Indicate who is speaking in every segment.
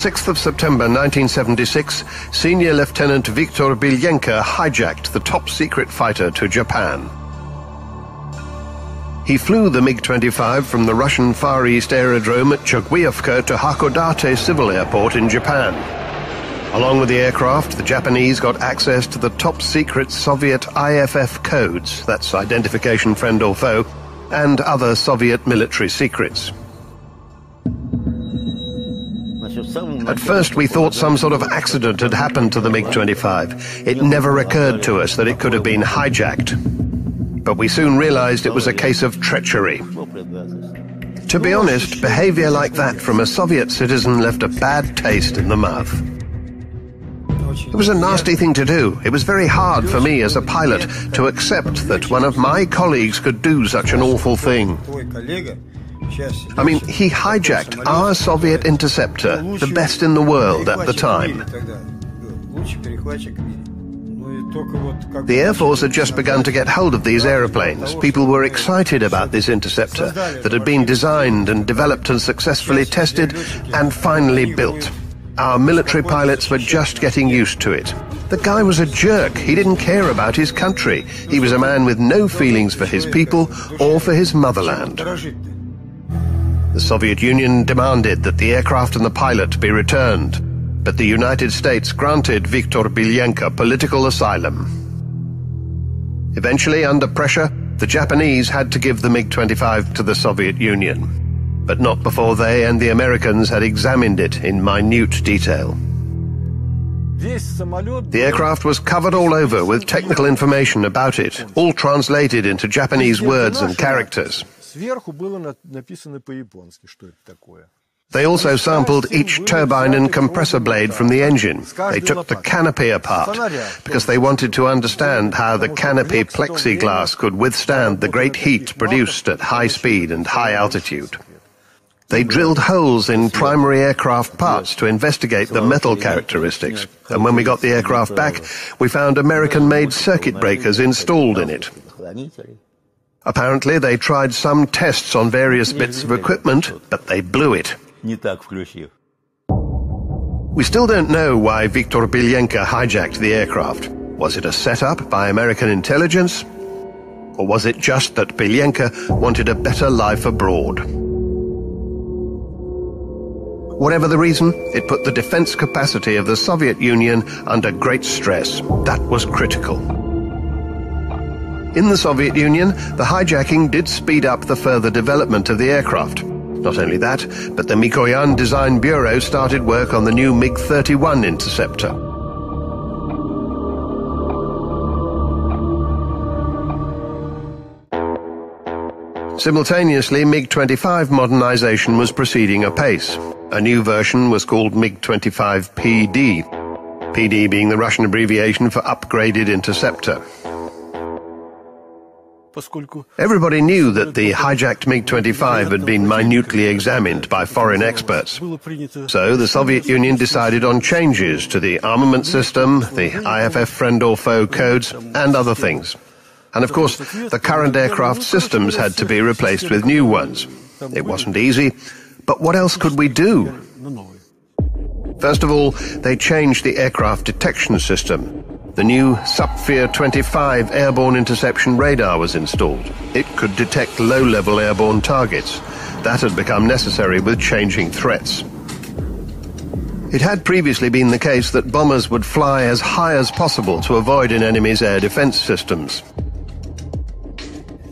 Speaker 1: 6th of September 1976, Senior Lieutenant Viktor Belenko hijacked the top-secret fighter to Japan. He flew the MiG-25 from the Russian Far East Aerodrome at Chuguyevka to Hakodate Civil Airport in Japan. Along with the aircraft, the Japanese got access to the top-secret Soviet IFF codes, that's identification friend or foe, and other Soviet military secrets. At first we thought some sort of accident had happened to the MiG-25. It never occurred to us that it could have been hijacked. But we soon realized it was a case of treachery. To be honest, behavior like that from a Soviet citizen left a bad taste in the mouth. It was a nasty thing to do. It was very hard for me as a pilot to accept that one of my colleagues could do such an awful thing. I mean, he hijacked our Soviet interceptor, the best in the world at the time. The Air Force had just begun to get hold of these aeroplanes. People were excited about this interceptor that had been designed and developed and successfully tested and finally built. Our military pilots were just getting used to it. The guy was a jerk. He didn't care about his country. He was a man with no feelings for his people or for his motherland. The Soviet Union demanded that the aircraft and the pilot be returned, but the United States granted Viktor Belenko political asylum. Eventually, under pressure, the Japanese had to give the MiG-25 to the Soviet Union, but not before they and the Americans had examined it in minute detail. The aircraft was covered all over with technical information about it, all translated into Japanese words and characters. Сверху было написано по-японски, что это такое. They also sampled each turbine and compressor blade from the engine. They took the canopy apart because they wanted to understand how the canopy plexiglass could withstand the great heat produced at high speed and high altitude. They drilled holes in primary aircraft parts to investigate the metal characteristics. And when we got the aircraft back, we found American-made circuit breakers installed in it. Apparently, they tried some tests on various bits of equipment, but they blew it. We still don't know why Viktor Belenko hijacked the aircraft. Was it a setup by American intelligence? Or was it just that Belenko wanted a better life abroad? Whatever the reason, it put the defense capacity of the Soviet Union under great stress. That was critical. In the Soviet Union, the hijacking did speed up the further development of the aircraft. Not only that, but the Mikoyan Design Bureau started work on the new MiG-31 interceptor. Simultaneously, MiG-25 modernization was proceeding apace. A new version was called MiG-25 PD, PD being the Russian abbreviation for Upgraded Interceptor. Everybody knew that the hijacked MiG-25 had been minutely examined by foreign experts. So the Soviet Union decided on changes to the armament system, the IFF friend or foe codes, and other things. And of course, the current aircraft systems had to be replaced with new ones. It wasn't easy, but what else could we do? First of all, they changed the aircraft detection system. The new Sapphire 25 airborne interception radar was installed. It could detect low-level airborne targets. That had become necessary with changing threats. It had previously been the case that bombers would fly as high as possible to avoid an enemy's air defense systems.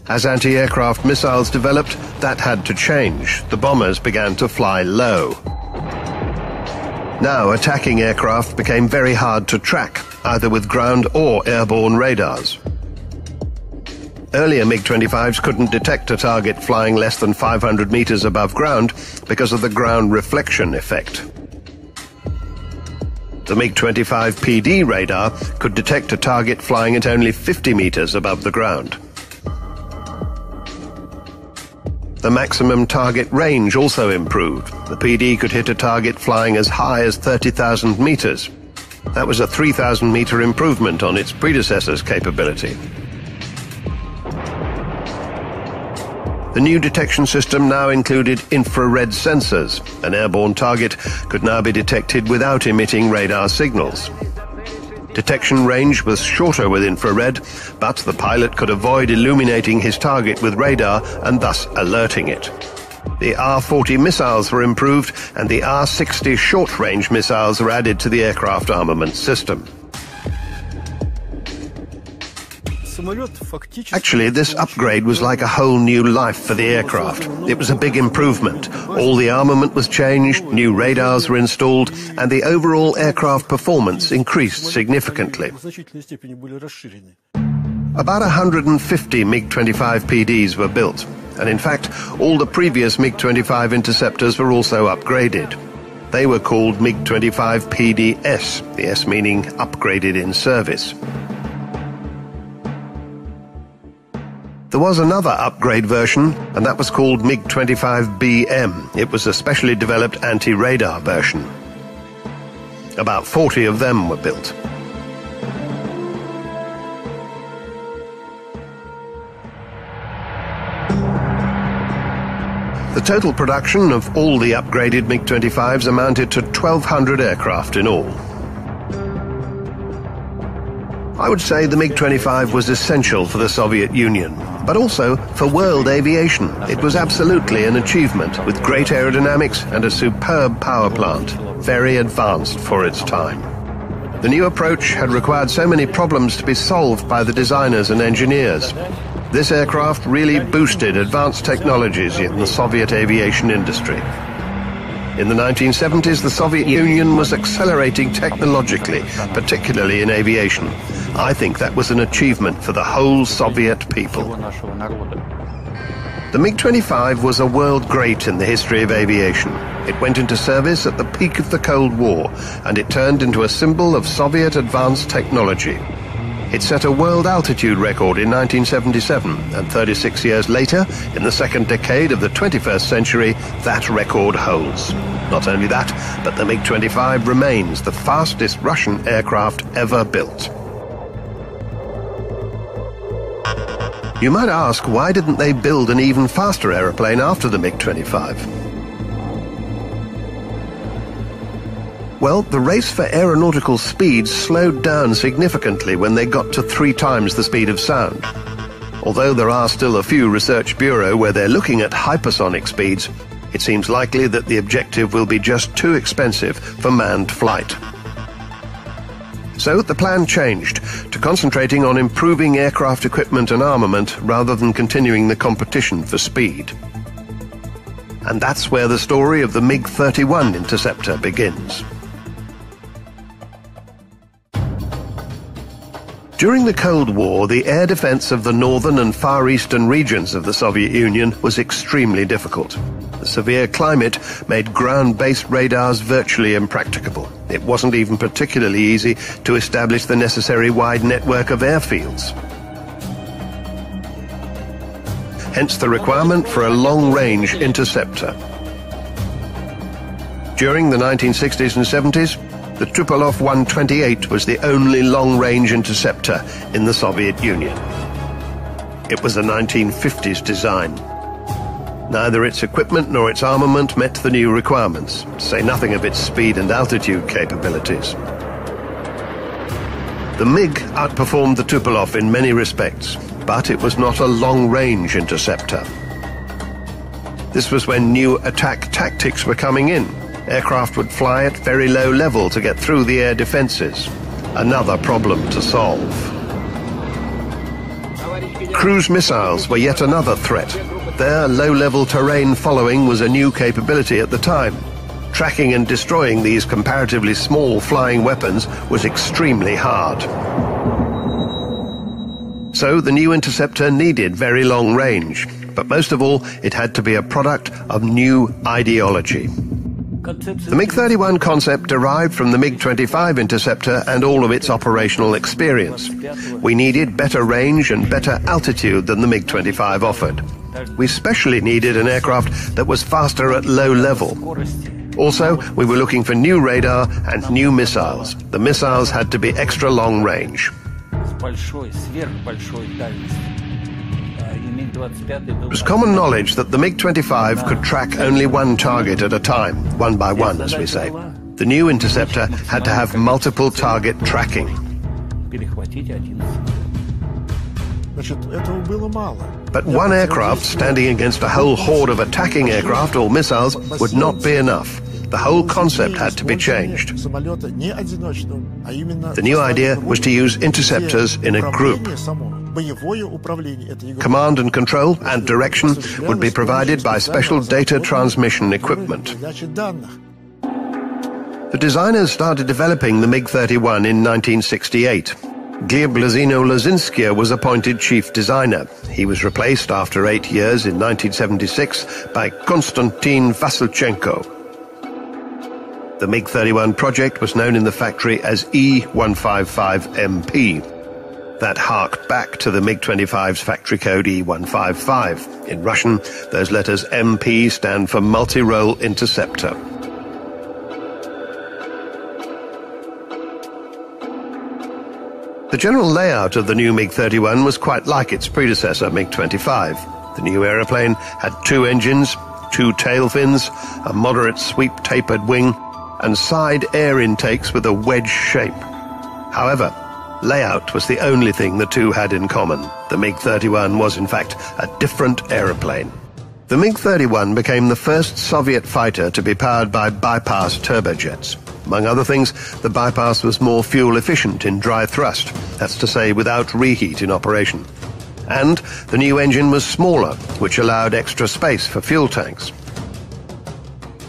Speaker 1: As anti-aircraft missiles developed, that had to change. The bombers began to fly low. Now attacking aircraft became very hard to track, either with ground or airborne radars. Earlier MiG-25s couldn't detect a target flying less than 500 meters above ground because of the ground reflection effect. The MiG-25 PD radar could detect a target flying at only 50 meters above the ground. The maximum target range also improved. The PD could hit a target flying as high as 30,000 meters. That was a 3,000 meter improvement on its predecessor's capability. The new detection system now included infrared sensors. An airborne target could now be detected without emitting radar signals. Detection range was shorter with infrared, but the pilot could avoid illuminating his target with radar and thus alerting it. The R-40 missiles were improved and the R-60 short-range missiles were added to the aircraft armament system. Actually, this upgrade was like a whole new life for the aircraft. It was a big improvement. All the armament was changed, new radars were installed, and the overall aircraft performance increased significantly. About 150 MiG-25 PDs were built, and in fact, all the previous MiG-25 interceptors were also upgraded. They were called MiG-25 PDS, the S meaning upgraded in service. There was another upgrade version, and that was called MiG-25BM. It was a specially developed anti-radar version. About 40 of them were built. The total production of all the upgraded MiG-25s amounted to 1,200 aircraft in all. I would say the MiG-25 was essential for the Soviet Union, but also for world aviation. It was absolutely an achievement, with great aerodynamics and a superb power plant, very advanced for its time. The new approach had required so many problems to be solved by the designers and engineers. This aircraft really boosted advanced technologies in the Soviet aviation industry. In the 1970s, the Soviet Union was accelerating technologically, particularly in aviation. I think that was an achievement for the whole Soviet people. The MiG-25 was a world great in the history of aviation. It went into service at the peak of the Cold War, and it turned into a symbol of Soviet advanced technology. It set a world altitude record in 1977, and 36 years later, in the second decade of the 21st century, that record holds. Not only that, but the MiG-25 remains the fastest Russian aircraft ever built. You might ask, why didn't they build an even faster aeroplane after the MiG-25? Well, the race for aeronautical speed slowed down significantly when they got to three times the speed of sound. Although there are still a few research bureau where they're looking at hypersonic speeds, it seems likely that the objective will be just too expensive for manned flight. So the plan changed to concentrating on improving aircraft equipment and armament rather than continuing the competition for speed. And that's where the story of the MiG-31 interceptor begins. During the Cold War, the air defense of the northern and far eastern regions of the Soviet Union was extremely difficult. The severe climate made ground-based radars virtually impracticable. It wasn't even particularly easy to establish the necessary wide network of airfields. Hence the requirement for a long-range interceptor. During the 1960s and 70s, the Tupolev 128 was the only long-range interceptor in the Soviet Union. It was a 1950s design. Neither its equipment nor its armament met the new requirements, say nothing of its speed and altitude capabilities. The MiG outperformed the Tupolev in many respects, but it was not a long-range interceptor. This was when new attack tactics were coming in, aircraft would fly at very low level to get through the air defenses. Another problem to solve. Cruise missiles were yet another threat. Their low-level terrain following was a new capability at the time. Tracking and destroying these comparatively small flying weapons was extremely hard. So the new interceptor needed very long range, but most of all, it had to be a product of new ideology. The MiG-31 concept derived from the MiG-25 interceptor and all of its operational experience. We needed better range and better altitude than the MiG-25 offered. We specially needed an aircraft that was faster at low level. Also, we were looking for new radar and new missiles. The missiles had to be extra long range. It was common knowledge that the MiG-25 could track only one target at a time, one by one, as we say. The new interceptor had to have multiple target tracking. But one aircraft standing against a whole horde of attacking aircraft or missiles would not be enough. The whole concept had to be changed. The new idea was to use interceptors in a group. Command and control and direction would be provided by special data transmission equipment. The designers started developing the MiG-31 in 1968. Gleb Lozino-Lozinsky was appointed chief designer. He was replaced after eight years in 1976 by Konstantin Vasilchenko. The MiG-31 project was known in the factory as E155MP. That harked back to the MiG-25's factory code E155. In Russian, those letters MP stand for Multi-Role Interceptor. The general layout of the new MiG-31 was quite like its predecessor, MiG-25. The new aeroplane had two engines, two tail fins, a moderate sweep tapered wing, and side air intakes with a wedge shape. However, layout was the only thing the two had in common. The MiG-31 was in fact a different aeroplane. The MiG-31 became the first Soviet fighter to be powered by bypass turbojets. Among other things, the bypass was more fuel efficient in dry thrust, that's to say without reheat in operation. And the new engine was smaller, which allowed extra space for fuel tanks.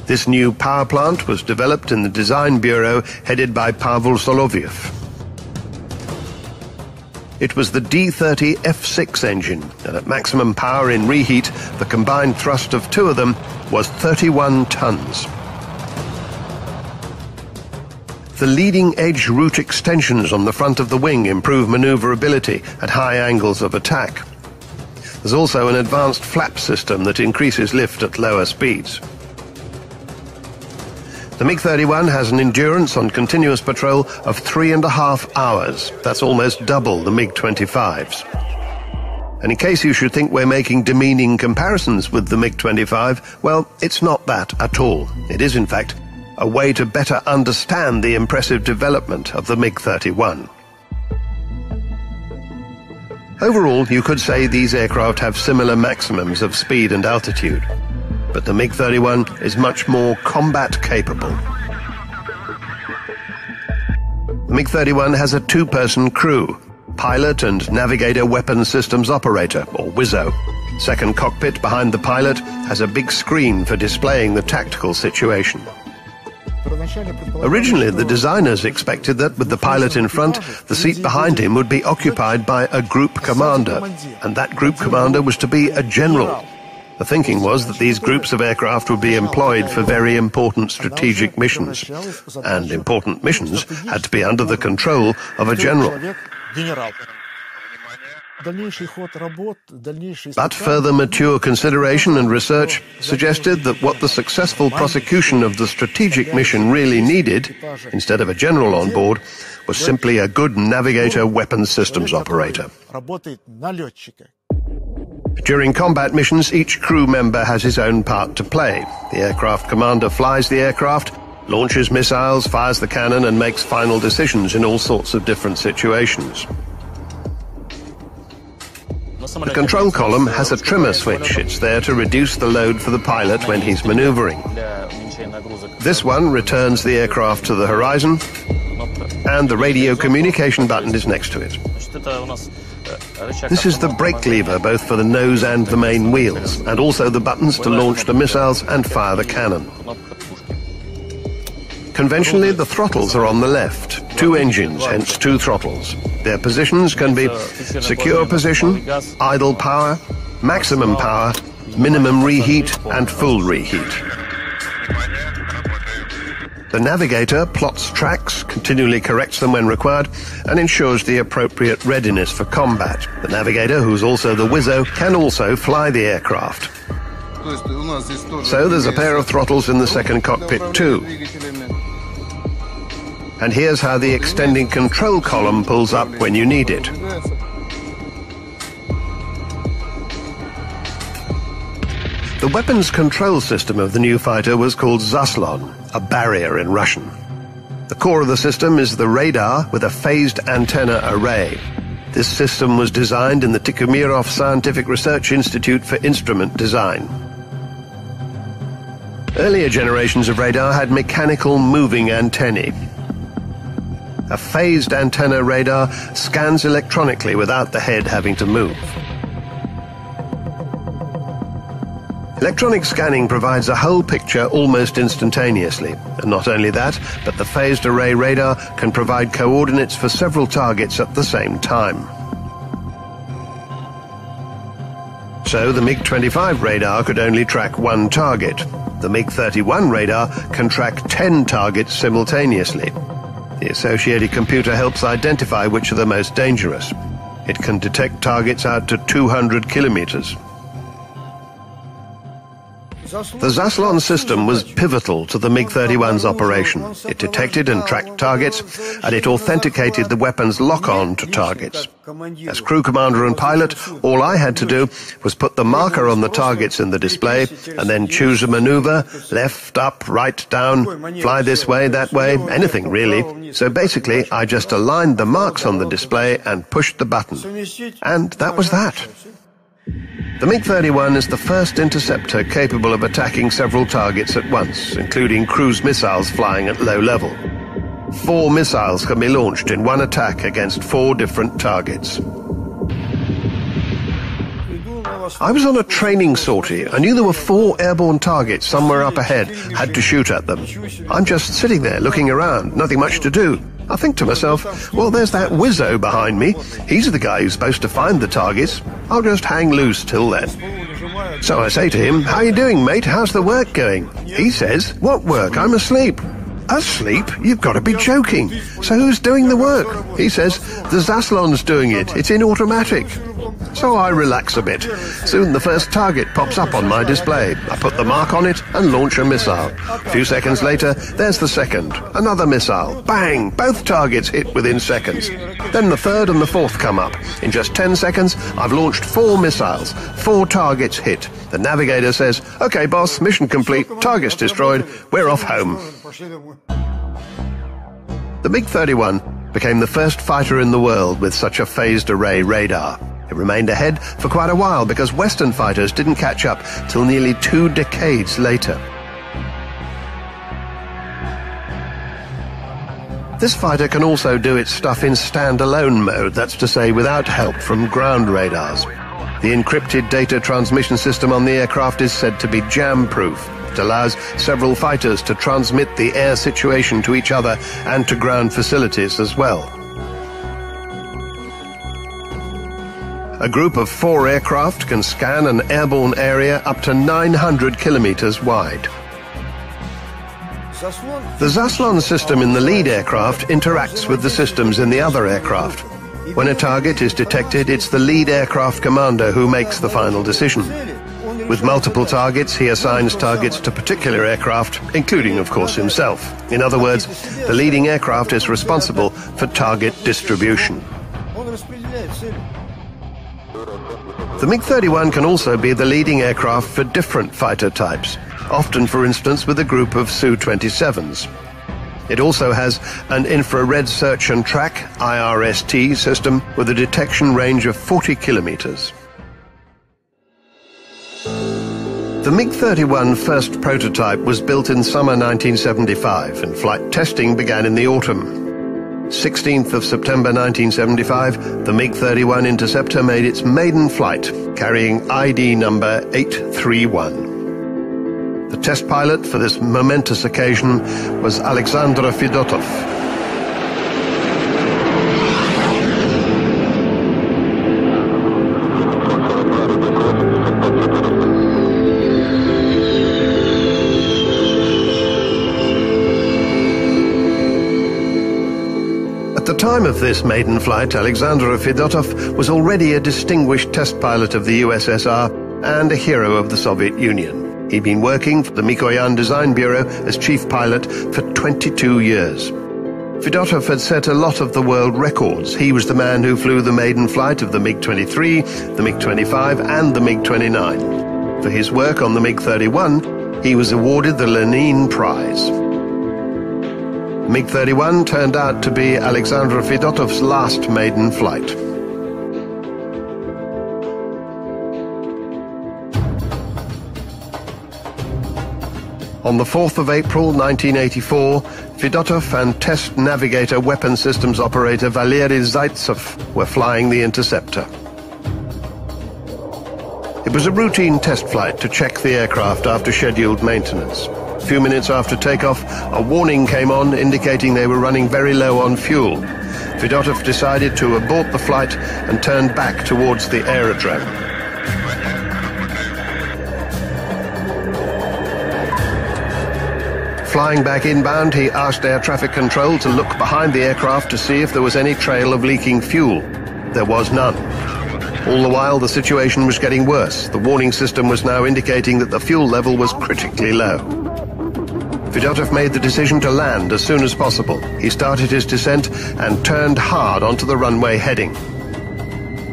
Speaker 1: This new power plant was developed in the design bureau headed by Pavel Soloviev. It was the D30 F6 engine, and at maximum power in reheat, the combined thrust of two of them was 31 tons. The leading edge root extensions on the front of the wing improve maneuverability at high angles of attack. There's also an advanced flap system that increases lift at lower speeds. The MiG-31 has an endurance on continuous patrol of three and a half hours. That's almost double the MiG-25's. And in case you should think we're making demeaning comparisons with the MiG-25, well, it's not that at all. It is, in fact, a way to better understand the impressive development of the MiG-31. Overall, you could say these aircraft have similar maximums of speed and altitude but the MiG-31 is much more combat capable. The MiG-31 has a two-person crew, pilot and navigator weapon systems operator, or WISO. Second cockpit behind the pilot has a big screen for displaying the tactical situation. Originally, the designers expected that with the pilot in front, the seat behind him would be occupied by a group commander, and that group commander was to be a general, the thinking was that these groups of aircraft would be employed for very important strategic missions, and important missions had to be under the control of a general. But further mature consideration and research suggested that what the successful prosecution of the strategic mission really needed, instead of a general on board, was simply a good navigator weapons systems operator. During combat missions, each crew member has his own part to play. The aircraft commander flies the aircraft, launches missiles, fires the cannon, and makes final decisions in all sorts of different situations. The control column has a trimmer switch. It's there to reduce the load for the pilot when he's maneuvering. This one returns the aircraft to the horizon, and the radio communication button is next to it. This is the brake lever both for the nose and the main wheels, and also the buttons to launch the missiles and fire the cannon. Conventionally, the throttles are on the left. Two engines, hence two throttles. Their positions can be secure position, idle power, maximum power, minimum reheat, and full reheat. The navigator plots tracks, continually corrects them when required, and ensures the appropriate readiness for combat. The navigator, who's also the WISO, can also fly the aircraft. So there's a pair of throttles in the second cockpit too. And here's how the extending control column pulls up when you need it. The weapons control system of the new fighter was called Zaslon, a barrier in Russian. The core of the system is the radar with a phased antenna array. This system was designed in the Tikhomirov Scientific Research Institute for Instrument Design. Earlier generations of radar had mechanical moving antennae. A phased antenna radar scans electronically without the head having to move. Electronic scanning provides a whole picture almost instantaneously. And not only that, but the phased array radar can provide coordinates for several targets at the same time. So the MiG-25 radar could only track one target. The MiG-31 radar can track 10 targets simultaneously. The associated computer helps identify which are the most dangerous. It can detect targets out to 200 kilometers. The Zaslon system was pivotal to the MiG-31's operation. It detected and tracked targets, and it authenticated the weapon's lock-on to targets. As crew commander and pilot, all I had to do was put the marker on the targets in the display and then choose a maneuver, left, up, right, down, fly this way, that way, anything really. So basically, I just aligned the marks on the display and pushed the button. And that was that. The MiG-31 is the first interceptor capable of attacking several targets at once, including cruise missiles flying at low level. Four missiles can be launched in one attack against four different targets. I was on a training sortie. I knew there were four airborne targets somewhere up ahead. Had to shoot at them. I'm just sitting there looking around, nothing much to do. I think to myself, well, there's that Wizzo behind me. He's the guy who's supposed to find the targets. I'll just hang loose till then. So I say to him, how you doing, mate? How's the work going? He says, what work? I'm asleep. Asleep? You've got to be joking. So who's doing the work? He says, the Zaslon's doing it. It's in automatic. So I relax a bit. Soon the first target pops up on my display. I put the mark on it and launch a missile. A few seconds later, there's the second. Another missile. Bang! Both targets hit within seconds. Then the third and the fourth come up. In just 10 seconds, I've launched four missiles. Four targets hit. The navigator says, OK, boss, mission complete. Targets destroyed. We're off home. The MiG-31 became the first fighter in the world with such a phased array radar. It remained ahead for quite a while because Western fighters didn't catch up till nearly two decades later. This fighter can also do its stuff in standalone mode, that's to say without help from ground radars. The encrypted data transmission system on the aircraft is said to be jam-proof. It allows several fighters to transmit the air situation to each other and to ground facilities as well. A group of four aircraft can scan an airborne area up to 900 kilometers wide. The Zaslon system in the lead aircraft interacts with the systems in the other aircraft. When a target is detected, it's the lead aircraft commander who makes the final decision. With multiple targets, he assigns targets to particular aircraft, including, of course, himself. In other words, the leading aircraft is responsible for target distribution. The MiG-31 can also be the leading aircraft for different fighter types, often, for instance, with a group of Su-27s. It also has an infrared search and track IRST system with a detection range of 40 kilometers. The MiG-31 first prototype was built in summer 1975 and flight testing began in the autumn. 16th of September 1975, the MiG-31 Interceptor made its maiden flight, carrying ID number 831. The test pilot for this momentous occasion was Alexander Fedotov, time of this maiden flight, Alexander Fedotov was already a distinguished test pilot of the USSR and a hero of the Soviet Union. He'd been working for the Mikoyan Design Bureau as chief pilot for 22 years. Fedotov had set a lot of the world records. He was the man who flew the maiden flight of the MiG-23, the MiG-25 and the MiG-29. For his work on the MiG-31, he was awarded the Lenin Prize. MiG-31 turned out to be Alexander Fedotov's last maiden flight. On the 4th of April 1984, Fedotov and test navigator weapon systems operator Valery Zaitsev were flying the interceptor. It was a routine test flight to check the aircraft after scheduled maintenance. A few minutes after takeoff, a warning came on indicating they were running very low on fuel. Fedotov decided to abort the flight and turned back towards the aerodrome. Flying back inbound, he asked air traffic control to look behind the aircraft to see if there was any trail of leaking fuel. There was none. All the while, the situation was getting worse. The warning system was now indicating that the fuel level was critically low. Fedotov made the decision to land as soon as possible. He started his descent and turned hard onto the runway heading.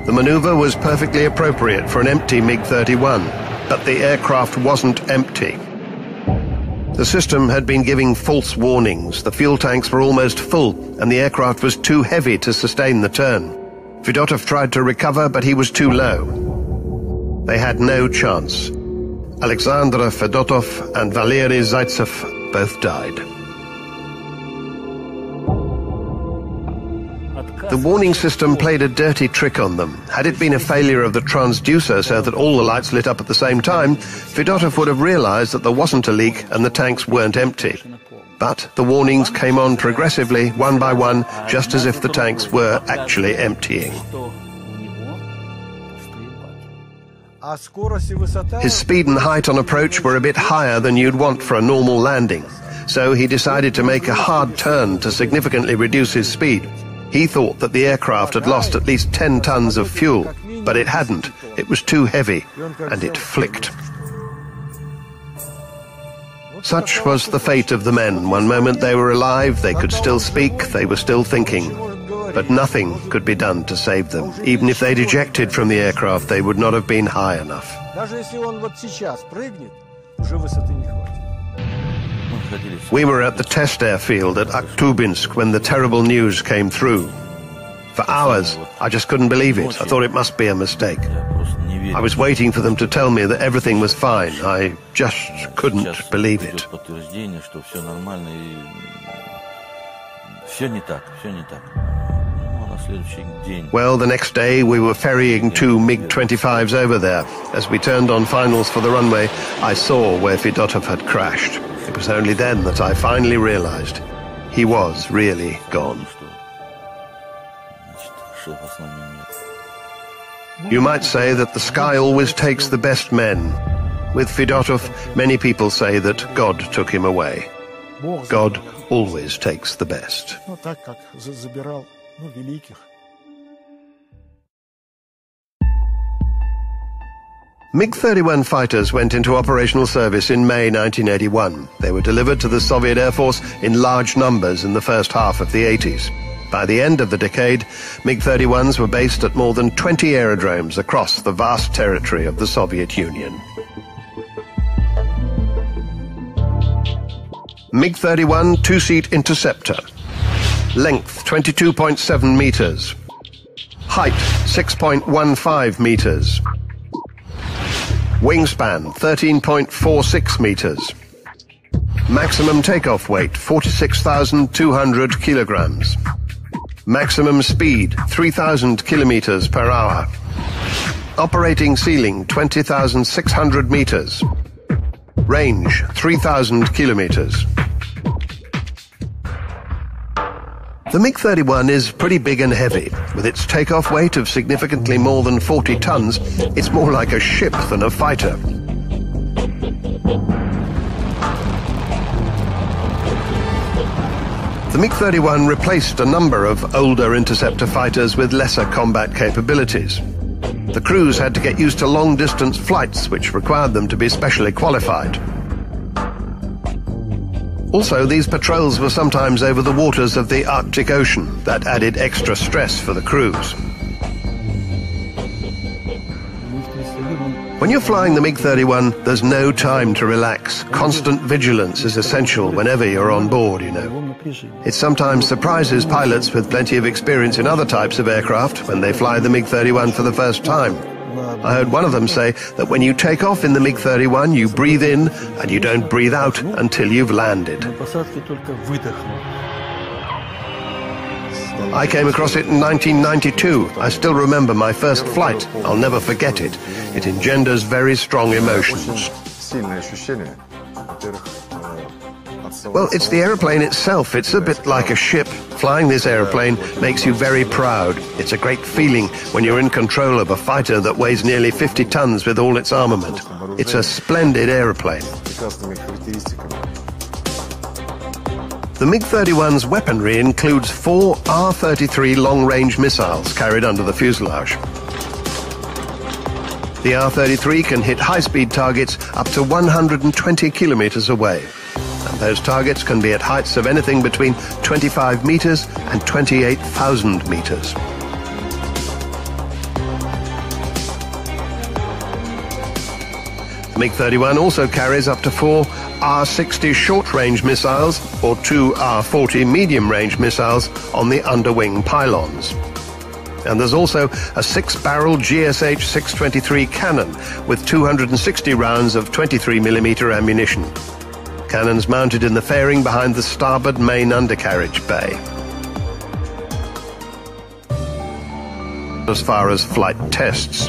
Speaker 1: The maneuver was perfectly appropriate for an empty MiG-31, but the aircraft wasn't empty. The system had been giving false warnings. The fuel tanks were almost full, and the aircraft was too heavy to sustain the turn. Fedotov tried to recover, but he was too low. They had no chance. Alexander Fedotov and Valery Zaitsev both died. The warning system played a dirty trick on them. Had it been a failure of the transducer so that all the lights lit up at the same time, Fedotov would have realized that there wasn't a leak and the tanks weren't empty. But the warnings came on progressively, one by one, just as if the tanks were actually emptying. His speed and height on approach were a bit higher than you'd want for a normal landing, so he decided to make a hard turn to significantly reduce his speed. He thought that the aircraft had lost at least 10 tons of fuel, but it hadn't. It was too heavy, and it flicked. Such was the fate of the men. One moment they were alive, they could still speak, they were still thinking. But nothing could be done to save them. Even if they'd ejected from the aircraft, they would not have been high enough. We were at the test airfield at Akhtubinsk when the terrible news came through. For hours, I just couldn't believe it. I thought it must be a mistake. I was waiting for them to tell me that everything was fine. I just couldn't believe it. Well, the next day we were ferrying two MiG-25s over there. As we turned on finals for the runway, I saw where Fedotov had crashed. It was only then that I finally realized he was really gone. You might say that the sky always takes the best men. With Fedotov, many people say that God took him away. God always takes the best. MiG-31 fighters went into operational service in May 1981. They were delivered to the Soviet Air Force in large numbers in the first half of the 80s. By the end of the decade, MiG-31s were based at more than 20 aerodromes across the vast territory of the Soviet Union. MiG-31 two-seat interceptor. Length 22.7 meters. Height 6.15 meters. Wingspan 13.46 meters. Maximum takeoff weight 46,200 kilograms. Maximum speed 3,000 kilometers per hour. Operating ceiling 20,600 meters. Range 3,000 kilometers. The MiG-31 is pretty big and heavy. With its takeoff weight of significantly more than 40 tons, it's more like a ship than a fighter. The MiG-31 replaced a number of older interceptor fighters with lesser combat capabilities. The crews had to get used to long-distance flights, which required them to be specially qualified. Also, these patrols were sometimes over the waters of the Arctic Ocean. That added extra stress for the crews. When you're flying the MiG-31, there's no time to relax. Constant vigilance is essential whenever you're on board, you know. It sometimes surprises pilots with plenty of experience in other types of aircraft when they fly the MiG-31 for the first time. I heard one of them say that when you take off in the MiG-31, you breathe in and you don't breathe out until you've landed. I came across it in 1992. I still remember my first flight. I'll never forget it. It engenders very strong emotions. Well, it's the aeroplane itself. It's a bit like a ship. Flying this aeroplane makes you very proud. It's a great feeling when you're in control of a fighter that weighs nearly 50 tons with all its armament. It's a splendid aeroplane. The MiG-31's weaponry includes four R-33 long-range missiles carried under the fuselage. The R-33 can hit high-speed targets up to 120 kilometers away. And those targets can be at heights of anything between 25 meters and 28,000 meters. The MiG-31 also carries up to four R-60 short-range missiles or two R-40 medium-range missiles on the underwing pylons. And there's also a six-barrel GSH 623 cannon with 260 rounds of 23mm ammunition. Cannons mounted in the fairing behind the starboard main undercarriage bay. As far as flight tests.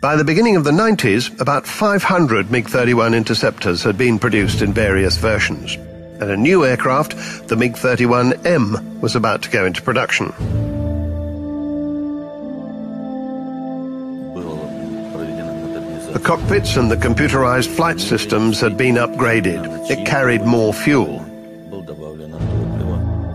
Speaker 1: By the beginning of the 90s, about 500 MiG-31 interceptors had been produced in various versions. And a new aircraft, the MiG-31M, was about to go into production. The cockpits and the computerized flight systems had been upgraded. It carried more fuel.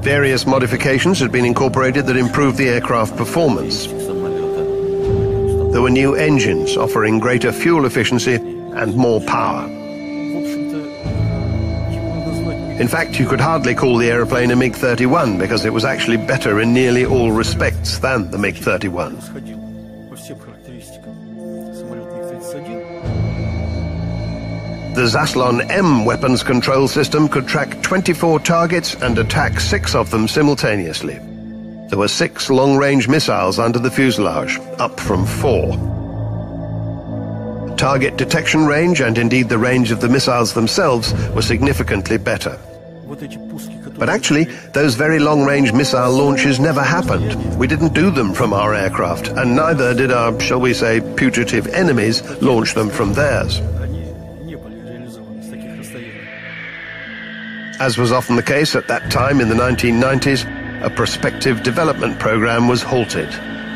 Speaker 1: Various modifications had been incorporated that improved the aircraft performance. There were new engines offering greater fuel efficiency and more power. In fact, you could hardly call the aeroplane a MiG-31 because it was actually better in nearly all respects than the MiG-31. The Zaslon M weapons control system could track 24 targets and attack six of them simultaneously. There were six long-range missiles under the fuselage, up from four. Target detection range and indeed the range of the missiles themselves were significantly better. But actually, those very long-range missile launches never happened. We didn't do them from our aircraft, and neither did our, shall we say, putative enemies launch them from theirs. As was often the case at that time in the 1990s, a prospective development program was halted.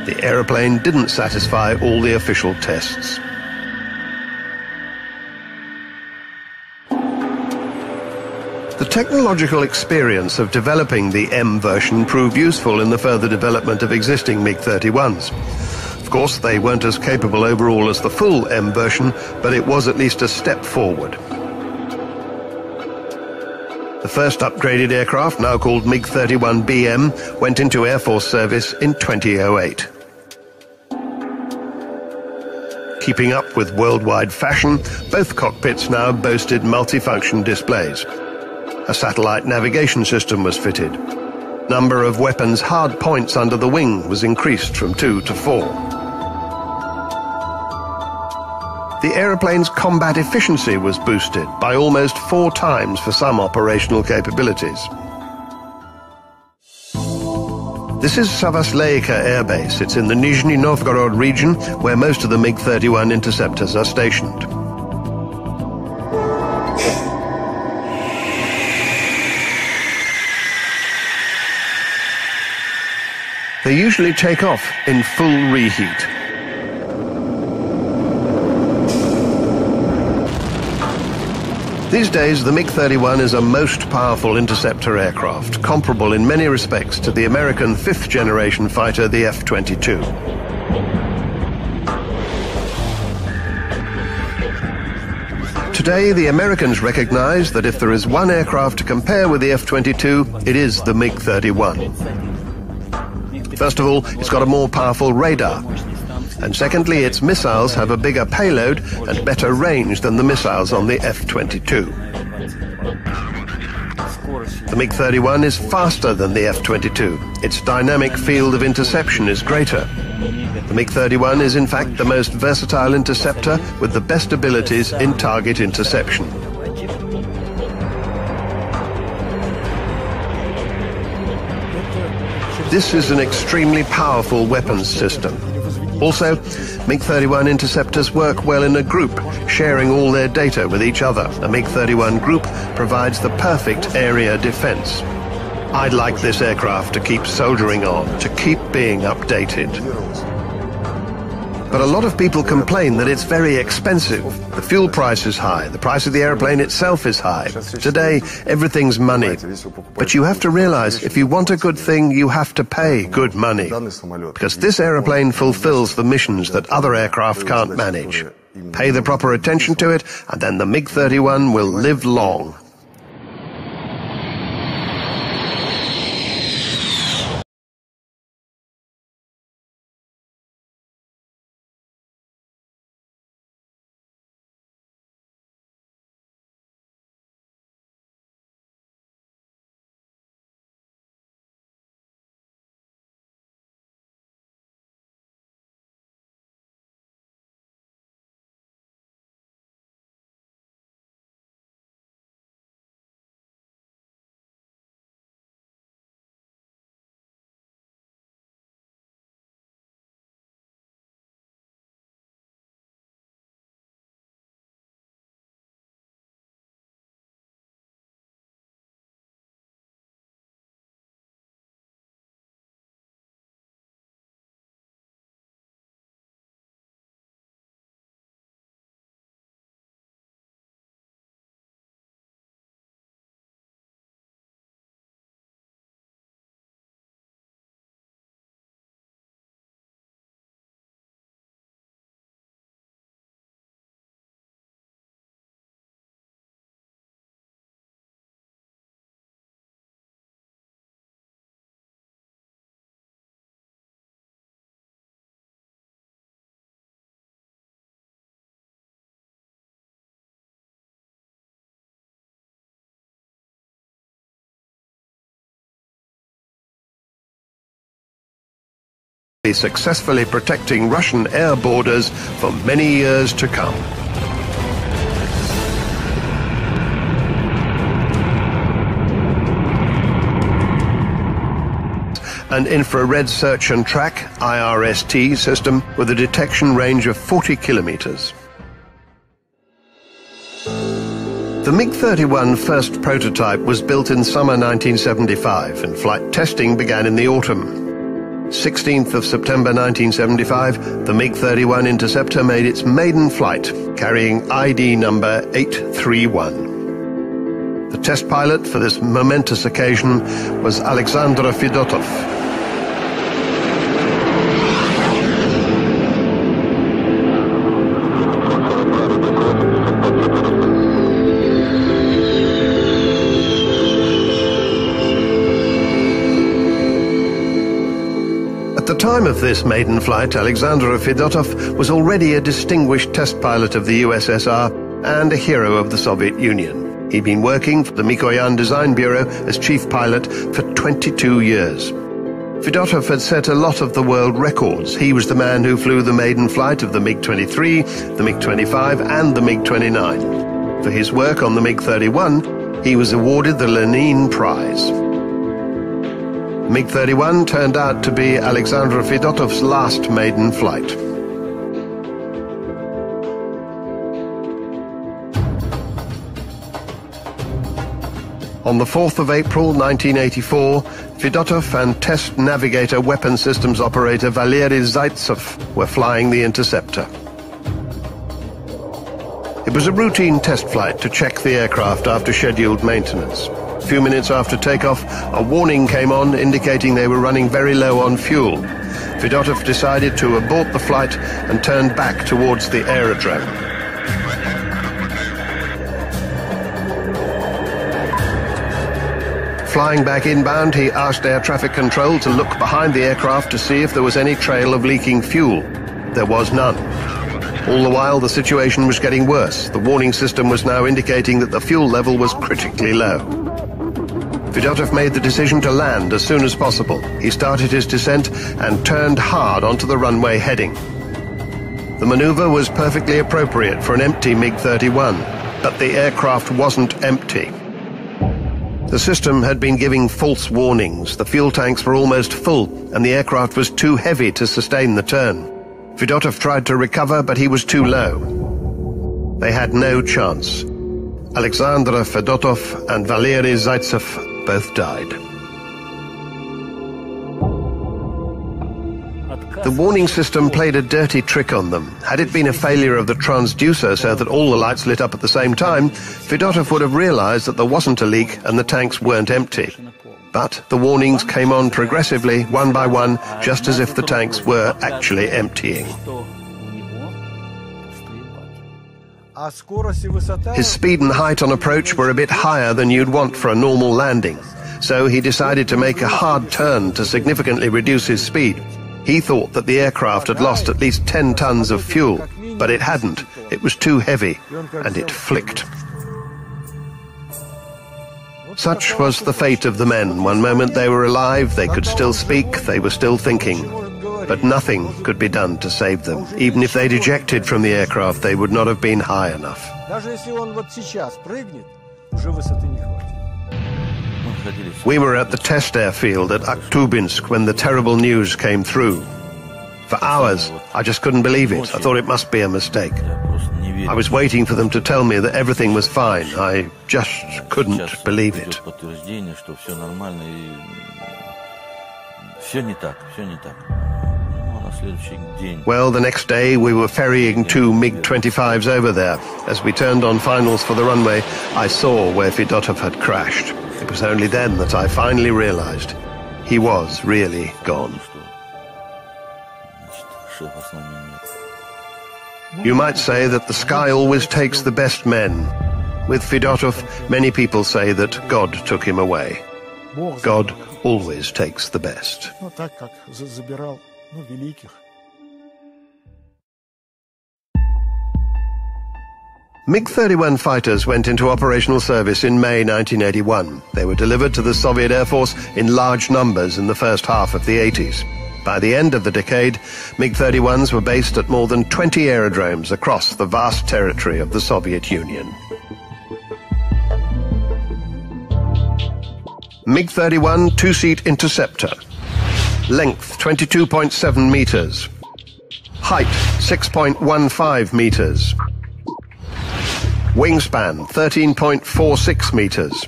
Speaker 1: The aeroplane didn't satisfy all the official tests. The technological experience of developing the M version proved useful in the further development of existing MiG-31s. Of course, they weren't as capable overall as the full M version, but it was at least a step forward. The first upgraded aircraft, now called MiG-31BM, went into Air Force service in 2008. Keeping up with worldwide fashion, both cockpits now boasted multifunction displays. A satellite navigation system was fitted. Number of weapons hard points under the wing was increased from two to four. The aeroplane's combat efficiency was boosted by almost four times for some operational capabilities. This is Savasleika Air Base. It's in the Nizhny Novgorod region where most of the MiG-31 interceptors are stationed. They usually take off in full reheat. These days, the MiG-31 is a most powerful interceptor aircraft, comparable in many respects to the American fifth-generation fighter, the F-22. Today, the Americans recognize that if there is one aircraft to compare with the F-22, it is the MiG-31. First of all, it's got a more powerful radar. And secondly, its missiles have a bigger payload and better range than the missiles on the F-22. The MiG-31 is faster than the F-22. Its dynamic field of interception is greater. The MiG-31 is in fact the most versatile interceptor with the best abilities in target interception. This is an extremely powerful weapons system. Also, MiG-31 interceptors work well in a group, sharing all their data with each other. A MiG-31 group provides the perfect area defense. I'd like this aircraft to keep soldiering on, to keep being updated. But a lot of people complain that it's very expensive. The fuel price is high, the price of the airplane itself is high. Today, everything's money. But you have to realize, if you want a good thing, you have to pay good money. Because this airplane fulfills the missions that other aircraft can't manage. Pay the proper attention to it, and then the MiG-31 will live long. Successfully protecting Russian air borders for many years to come. an infrared search and track IRST system with a detection range of 40 kilometers. The MiG-31 first prototype was built in summer 1975 and flight testing began in the autumn. 16th of September 1975, the MiG-31 Interceptor made its maiden flight, carrying ID number 831. The test pilot for this momentous occasion was Alexander Fedotov, time of this maiden flight, Alexander Fedotov was already a distinguished test pilot of the USSR and a hero of the Soviet Union. He'd been working for the Mikoyan Design Bureau as chief pilot for 22 years. Fedotov had set a lot of the world records. He was the man who flew the maiden flight of the MiG-23, the MiG-25 and the MiG-29. For his work on the MiG-31, he was awarded the Lenin Prize. MiG-31 turned out to be Alexander Fedotov's last maiden flight. On the 4th of April 1984, Fedotov and test navigator weapon systems operator Valery Zaitsev were flying the Interceptor. It was a routine test flight to check the aircraft after scheduled maintenance. A few minutes after takeoff, a warning came on indicating they were running very low on fuel. Fedotov decided to abort the flight and turned back towards the aerodrome. flying back inbound, he asked air traffic control to look behind the aircraft to see if there was any trail of leaking fuel. There was none. All the while, the situation was getting worse. The warning system was now indicating that the fuel level was critically low. Fedotov made the decision to land as soon as possible. He started his descent and turned hard onto the runway heading. The maneuver was perfectly appropriate for an empty MiG-31, but the aircraft wasn't empty. The system had been giving false warnings. The fuel tanks were almost full, and the aircraft was too heavy to sustain the turn. Fedotov tried to recover, but he was too low. They had no chance. Alexander Fedotov and Valery Zaitsev both died. The warning system played a dirty trick on them. Had it been a failure of the transducer so that all the lights lit up at the same time, Fedotov would have realized that there wasn't a leak and the tanks weren't empty. But the warnings came on progressively, one by one, just as if the tanks were actually emptying. His speed and height on approach were a bit higher than you'd want for a normal landing, so he decided to make a hard turn to significantly reduce his speed. He thought that the aircraft had lost at least 10 tons of fuel, but it hadn't. It was too heavy, and it flicked. Such was the fate of the men. One moment they were alive, they could still speak, they were still thinking. But nothing could be done to save them. Even if they'd ejected from the aircraft, they would not have been high enough. We were at the test airfield at Akhtubinsk when the terrible news came through. For hours, I just couldn't believe it. I thought it must be a mistake. I was waiting for them to tell me that everything was fine. I just couldn't believe it. Well, the next day we were ferrying two MiG-25s over there. As we turned on finals for the runway, I saw where Fedotov had crashed. It was only then that I finally realized he was really gone. You might say that the sky always takes the best men. With Fedotov, many people say that God took him away. God always takes the best. MiG-31 fighters went into operational service in May 1981. They were delivered to the Soviet Air Force in large numbers in the first half of the 80s. By the end of the decade, MiG-31s were based at more than 20 aerodromes across the vast territory of the Soviet Union. MiG-31 two-seat interceptor. Length 22.7 meters. Height 6.15 meters. Wingspan 13.46 meters.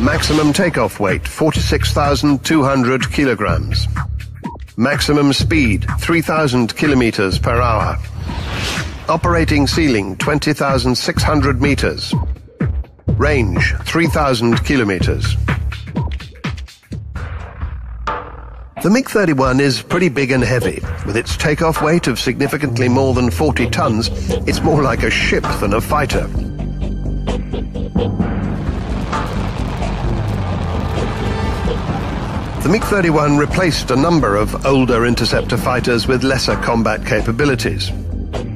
Speaker 1: Maximum takeoff weight 46,200 kilograms. Maximum speed 3,000 kilometers per hour. Operating ceiling 20,600 meters. Range 3,000 kilometers. The MiG-31 is pretty big and heavy. With its takeoff weight of significantly more than 40 tons, it's more like a ship than a fighter. The MiG-31 replaced a number of older interceptor fighters with lesser combat capabilities.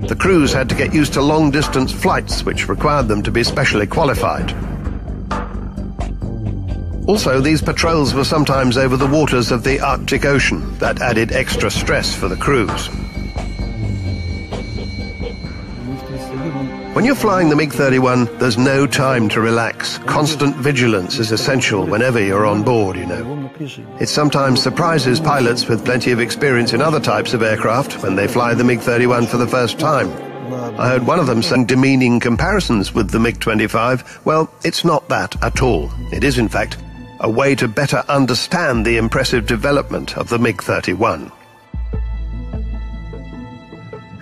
Speaker 1: The crews had to get used to long-distance flights, which required them to be specially qualified. Also, these patrols were sometimes over the waters of the Arctic Ocean. That added extra stress for the crews. When you're flying the MiG-31, there's no time to relax. Constant vigilance is essential whenever you're on board, you know. It sometimes surprises pilots with plenty of experience in other types of aircraft when they fly the MiG-31 for the first time. I heard one of them saying demeaning comparisons with the MiG-25. Well, it's not that at all. It is, in fact, a way to better understand the impressive development of the MiG-31.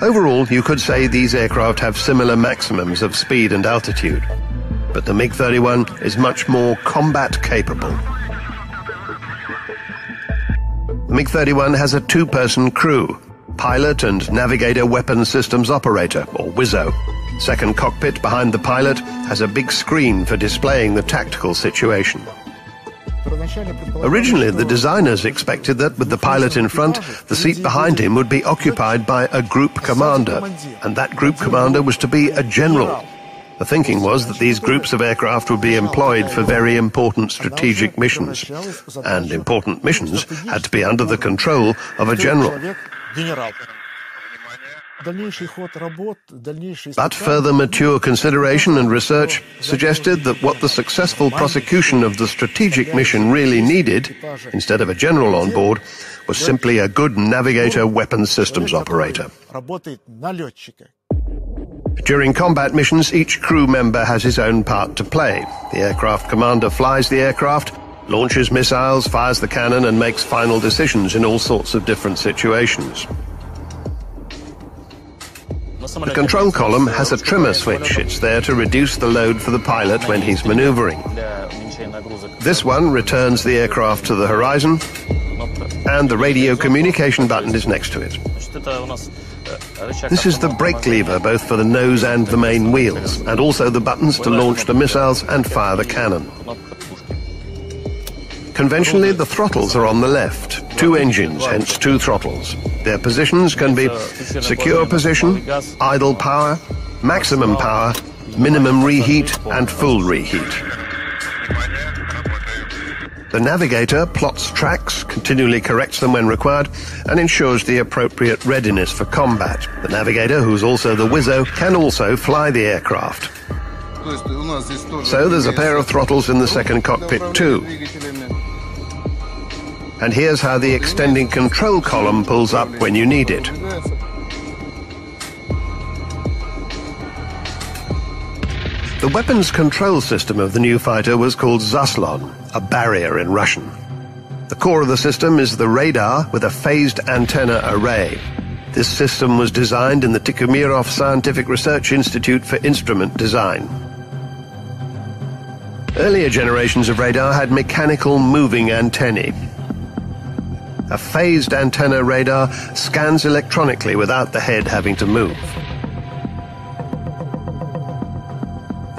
Speaker 1: Overall, you could say these aircraft have similar maximums of speed and altitude, but the MiG-31 is much more combat capable. The MiG-31 has a two-person crew, pilot and navigator weapon systems operator, or WISO. Second cockpit behind the pilot has a big screen for displaying the tactical situation. Originally, the designers expected that with the pilot in front, the seat behind him would be occupied by a group commander, and that group commander was to be a general. The thinking was that these groups of aircraft would be employed for very important strategic missions, and important missions had to be under the control of a general. But further mature consideration and research suggested that what the successful prosecution of the strategic mission really needed, instead of a general on board, was simply a good navigator weapons systems operator. During combat missions, each crew member has his own part to play. The aircraft commander flies the aircraft, launches missiles, fires the cannon, and makes final decisions in all sorts of different situations. The control column has a trimmer switch. It's there to reduce the load for the pilot when he's maneuvering. This one returns the aircraft to the horizon, and the radio communication button is next to it. This is the brake lever both for the nose and the main wheels, and also the buttons to launch the missiles and fire the cannon. Conventionally, the throttles are on the left. Two engines, hence two throttles. Their positions can be secure position, idle power, maximum power, minimum reheat, and full reheat. The navigator plots tracks, continually corrects them when required, and ensures the appropriate readiness for combat. The navigator, who's also the WISO, can also fly the aircraft. So there's a pair of throttles in the second cockpit too. And here's how the extending control column pulls up when you need it. The weapons control system of the new fighter was called Zaslon, a barrier in Russian. The core of the system is the radar with a phased antenna array. This system was designed in the Tikhomirov Scientific Research Institute for Instrument Design. Earlier generations of radar had mechanical moving antennae, a phased antenna radar scans electronically without the head having to move.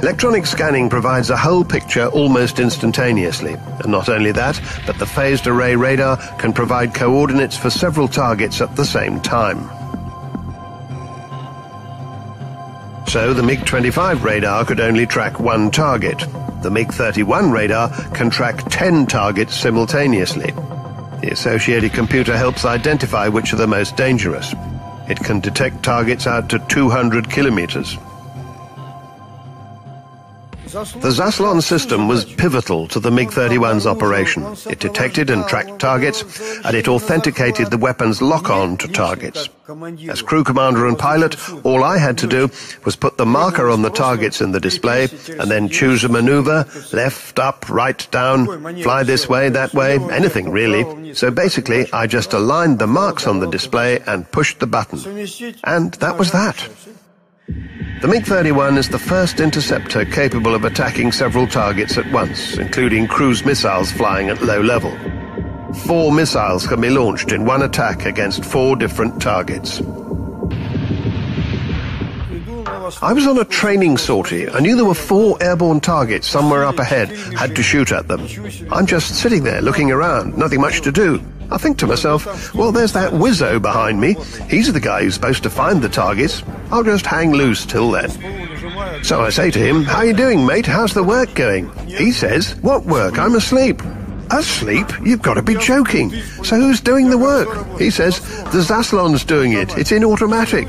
Speaker 1: Electronic scanning provides a whole picture almost instantaneously. And not only that, but the phased array radar can provide coordinates for several targets at the same time. So the MiG-25 radar could only track one target. The MiG-31 radar can track 10 targets simultaneously. The associated computer helps identify which are the most dangerous. It can detect targets out to 200 kilometers. The Zaslon system was pivotal to the MiG-31's operation. It detected and tracked targets, and it authenticated the weapon's lock-on to targets. As crew commander and pilot, all I had to do was put the marker on the targets in the display, and then choose a maneuver, left, up, right, down, fly this way, that way, anything really. So basically, I just aligned the marks on the display and pushed the button. And that was that. The MiG-31 is the first interceptor capable of attacking several targets at once, including cruise missiles flying at low level. Four missiles can be launched in one attack against four different targets. I was on a training sortie. I knew there were four airborne targets somewhere up ahead, had to shoot at them. I'm just sitting there looking around, nothing much to do. I think to myself, well, there's that WISO behind me. He's the guy who's supposed to find the targets. I'll just hang loose till then. So I say to him, how you doing, mate? How's the work going? He says, what work? I'm asleep. Asleep? You've got to be joking. So who's doing the work? He says, the Zaslon's doing it. It's in automatic.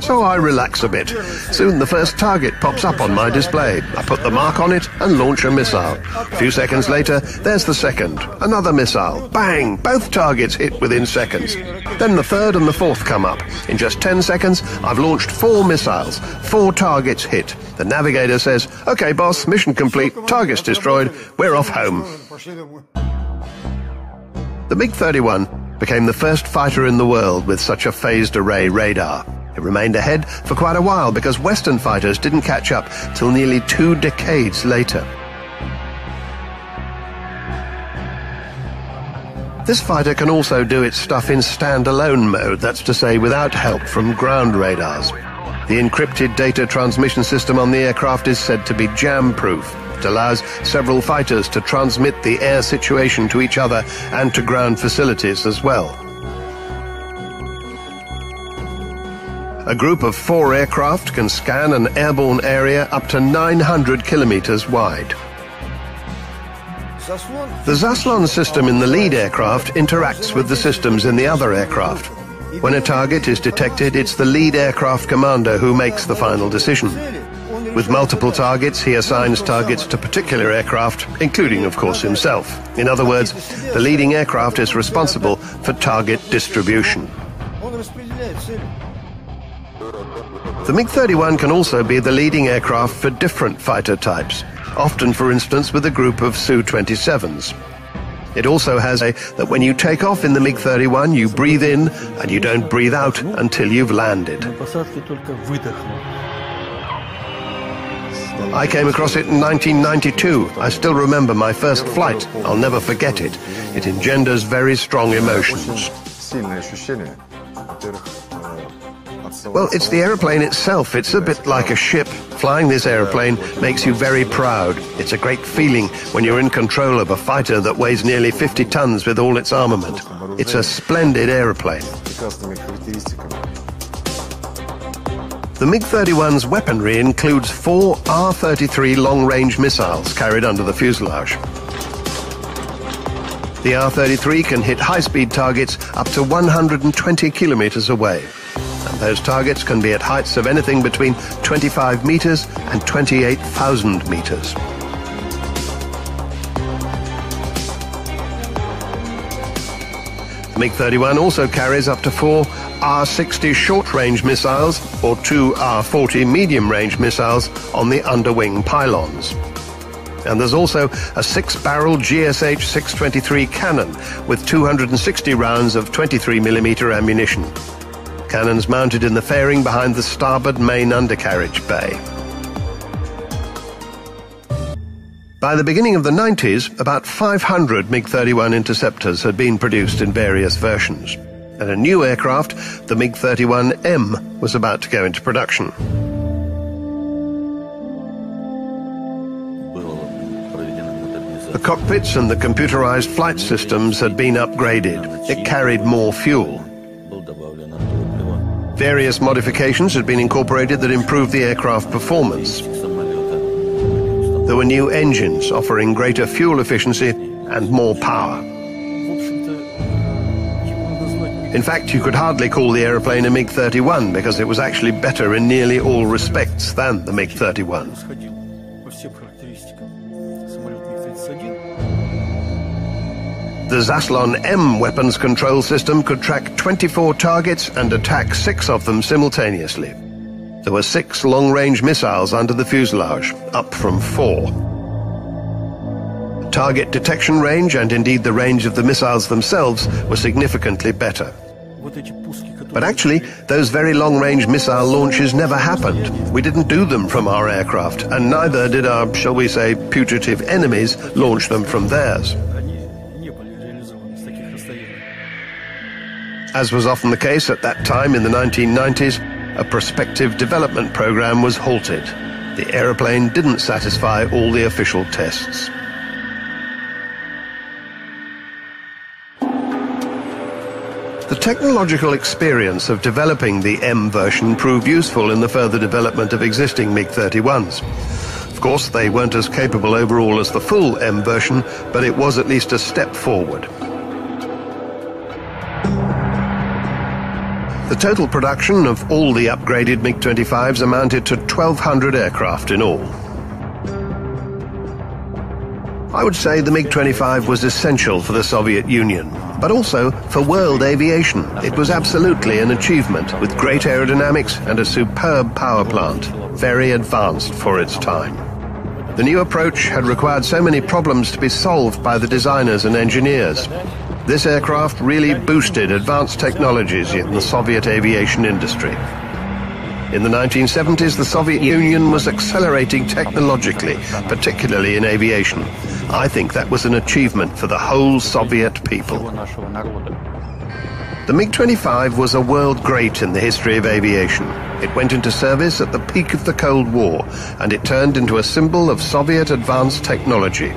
Speaker 1: So I relax a bit. Soon the first target pops up on my display. I put the mark on it and launch a missile. A few seconds later, there's the second. Another missile. Bang! Both targets hit within seconds. Then the third and the fourth come up. In just 10 seconds, I've launched four missiles. Four targets hit. The navigator says, OK, boss, mission complete. Targets destroyed. We're off home. The MiG-31 became the first fighter in the world with such a phased array radar. It remained ahead for quite a while because Western fighters didn't catch up till nearly two decades later. This fighter can also do its stuff in standalone mode, that's to say without help from ground radars. The encrypted data transmission system on the aircraft is said to be jam-proof. Allows several fighters to transmit the air situation to each other and to ground facilities as well. A group of four aircraft can scan an airborne area up to 900 kilometers wide. The Zaslon system in the lead aircraft interacts with the systems in the other aircraft. When a target is detected, it's the lead aircraft commander who makes the final decision. With multiple targets, he assigns targets to particular aircraft, including, of course, himself. In other words, the leading aircraft is responsible for target distribution. The MiG-31 can also be the leading aircraft for different fighter types often, for instance, with a group of Su-27s. It also has a that when you take off in the MiG-31, you breathe in and you don't breathe out until you've landed. I came across it in 1992. I still remember my first flight. I'll never forget it. It engenders very strong emotions. Well, it's the aeroplane itself. It's a bit like a ship. Flying this aeroplane makes you very proud. It's a great feeling when you're in control of a fighter that weighs nearly 50 tons with all its armament. It's a splendid aeroplane. The MiG-31's weaponry includes four R-33 long-range missiles carried under the fuselage. The R-33 can hit high-speed targets up to 120 kilometers away. And those targets can be at heights of anything between 25 meters and 28,000 meters. MiG-31 also carries up to four R-60 short-range missiles or two R-40 medium-range missiles on the underwing pylons. And there's also a six-barrel GSH-623 cannon with 260 rounds of 23mm ammunition cannons mounted in the fairing behind the starboard main undercarriage bay. By the beginning of the 90s, about 500 MiG-31 interceptors had been produced in various versions, and a new aircraft, the MiG-31M, was about to go into production. The cockpits and the computerized flight systems had been upgraded. It carried more fuel. Various modifications had been incorporated that improved the aircraft performance. There were new engines offering greater fuel efficiency and more power. In fact, you could hardly call the aeroplane a MiG-31 because it was actually better in nearly all respects than the MiG-31. The Zaslon M weapons control system could track 24 targets and attack six of them simultaneously. There were six long-range missiles under the fuselage, up from four. Target detection range and indeed the range of the missiles themselves were significantly better. But actually, those very long-range missile launches never happened. We didn't do them from our aircraft, and neither did our, shall we say, putative enemies launch them from theirs. As was often the case at that time in the 1990s, a prospective development program was halted. The aeroplane didn't satisfy all the official tests. The technological experience of developing the M version proved useful in the further development of existing MiG-31s. Of course, they weren't as capable overall as the full M version, but it was at least a step forward. The total production of all the upgraded MiG-25s amounted to 1,200 aircraft in all. I would say the MiG-25 was essential for the Soviet Union, but also for world aviation. It was absolutely an achievement, with great aerodynamics and a superb power plant, very advanced for its time. The new approach had required so many problems to be solved by the designers and engineers. This aircraft really boosted advanced technologies in the Soviet aviation industry. In the 1970s, the Soviet Union was accelerating technologically, particularly in aviation. I think that was an achievement for the whole Soviet people. The MiG-25 was a world great in the history of aviation. It went into service at the peak of the Cold War, and it turned into a symbol of Soviet advanced technology.